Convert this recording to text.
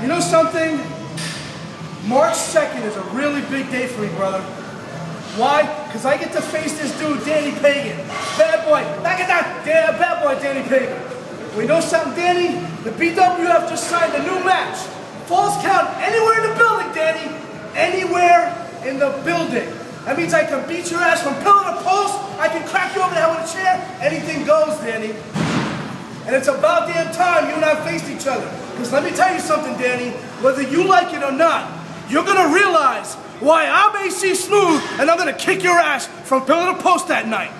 You know something? March 2nd is a really big day for me, brother. Why? Because I get to face this dude, Danny Pagan. Bad boy. Back at that. Yeah, bad boy, Danny Pagan. We know something, Danny? The BWF just signed a new match. Falls count anywhere in the building, Danny. Anywhere in the building. That means I can beat your ass from pillar to post. I can crack you over the head with a chair. Anything goes, Danny. And it's about damn time you and I faced each other. Because let me tell you something, Danny. Whether you like it or not, you're gonna realize why I'm AC Smooth and I'm gonna kick your ass from pillar to post that night.